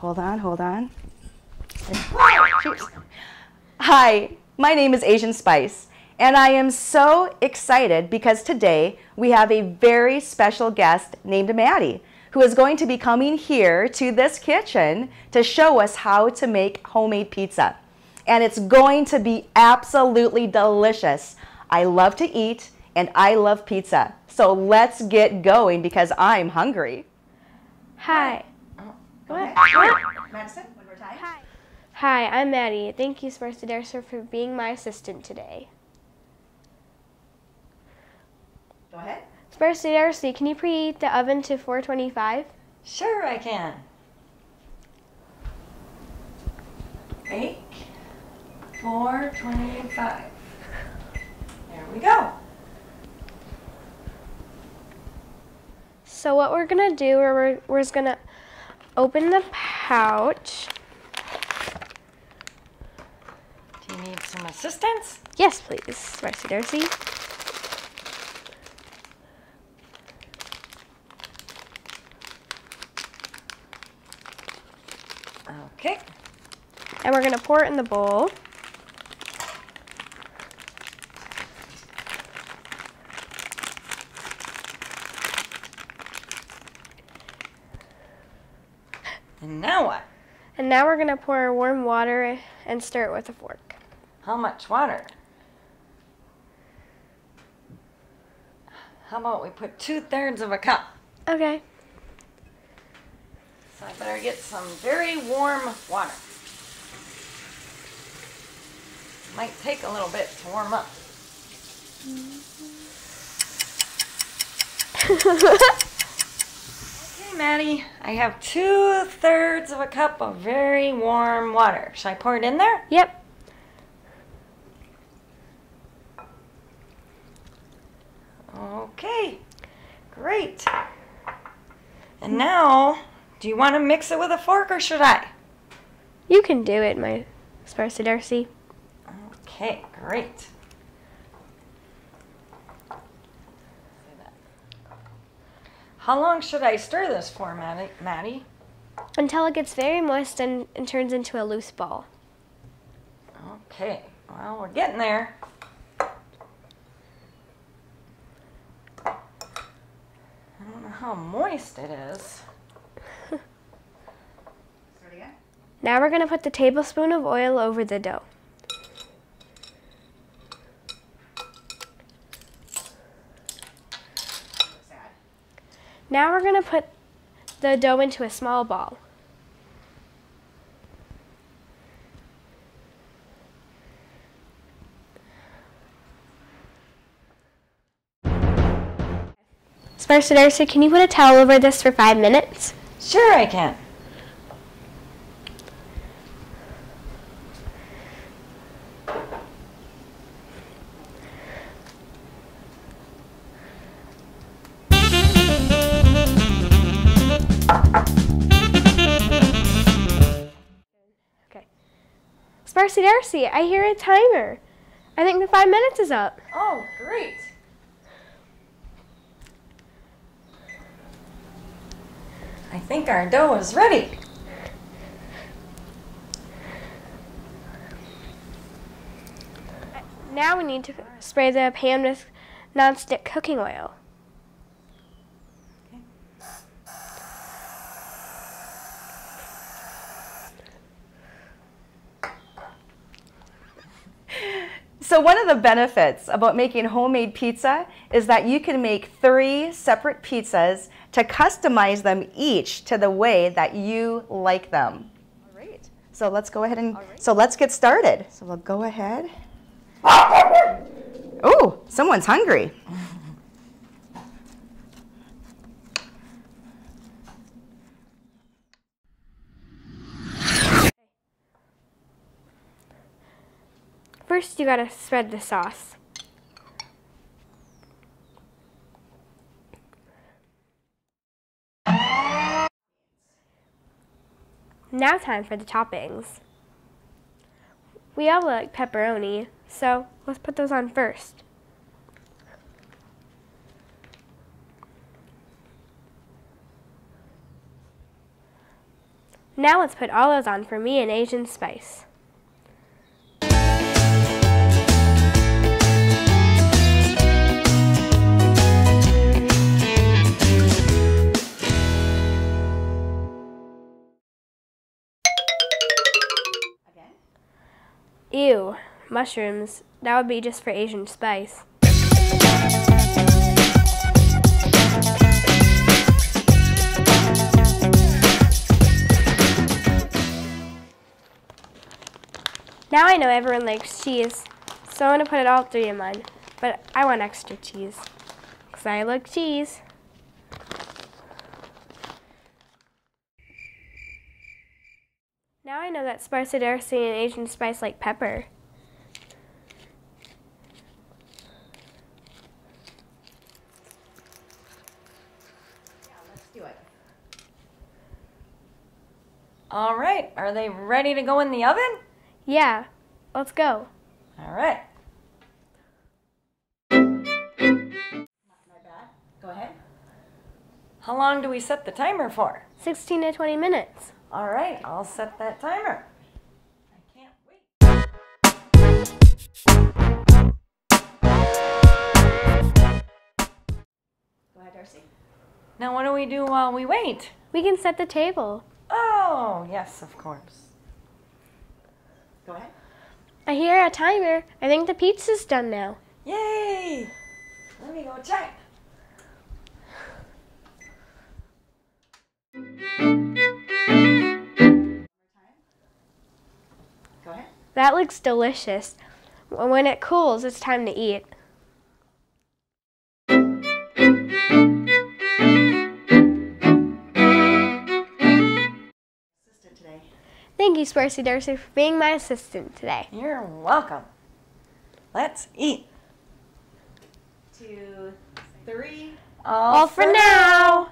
hold on, hold on. Hi, my name is Asian Spice, and I am so excited because today we have a very special guest named Maddy who is going to be coming here to this kitchen to show us how to make homemade pizza. And it's going to be absolutely delicious. I love to eat and I love pizza. So let's get going because I'm hungry. Hi. What? Madison, one more time. Hi. Hi, I'm Maddy. Thank you, Sparse Darcer, for being my assistant today. Go ahead. Sparse Darcy, can you preheat the oven to 425? Sure, I can. Bake 425. There we go. So what we're gonna do, we're, we're just gonna open the pouch. Do you need some assistance? Yes, please, Sparse Darcy. Okay. And we're gonna pour it in the bowl. And now what? And now we're gonna pour warm water and stir it with a fork. How much water? How about we put two thirds of a cup? Okay. So I better get some very warm water. Might take a little bit to warm up. Okay, Maddy, I have two thirds of a cup of very warm water. Should I pour it in there? Yep. Okay, great. And now, do you want to mix it with a fork or should I? You can do it, my Sparse Darcy. Okay, great. How long should I stir this for, Maddy? Maddy? Until it gets very moist and, and turns into a loose ball. Okay, well, we're getting there. I don't know how moist it is. Start again. Now we're going to put the tablespoon of oil over the dough. Now we're going to put the dough into a small ball. Sparse can you put a towel over this for five minutes? Sure, I can. Okay. Sparse Darcy, I hear a timer. I think the five minutes is up. Oh, great. I think our dough is ready. Now we need to spray the pan with nonstick cooking oil. So one of the benefits about making homemade pizza is that you can make three separate pizzas to customize them each to the way that you like them. All right. So let's go ahead and so let's get started. So we'll go ahead. Oh, someone's hungry. First, you gotta spread the sauce. Now time for the toppings. We all like pepperoni, so let's put those on first. Now let's put all those on for me and Asian Spice. Ew, mushrooms. That would be just for Asian Spice. Now I know everyone likes cheese, so I'm going to put it all three in mine. But I want extra cheese, because I like cheese. Now I know that Sparsa Darcy and Asian Spice like pepper. Yeah, let's do it. All right, are they ready to go in the oven? Yeah, let's go. All right. How long do we set the timer for? 16 to 20 minutes. All right, I'll set that timer. I can't wait. Go ahead, Darcy. Now, what do we do while we wait? We can set the table. Oh, yes, of course. Go ahead. I hear a timer. I think the pizza's done now. Yay! Let me go check. That looks delicious. When it cools, it's time to eat. Thank you, Sparcy Darcy, for being my assistant today. You're welcome. Let's eat. Two, three. All for now.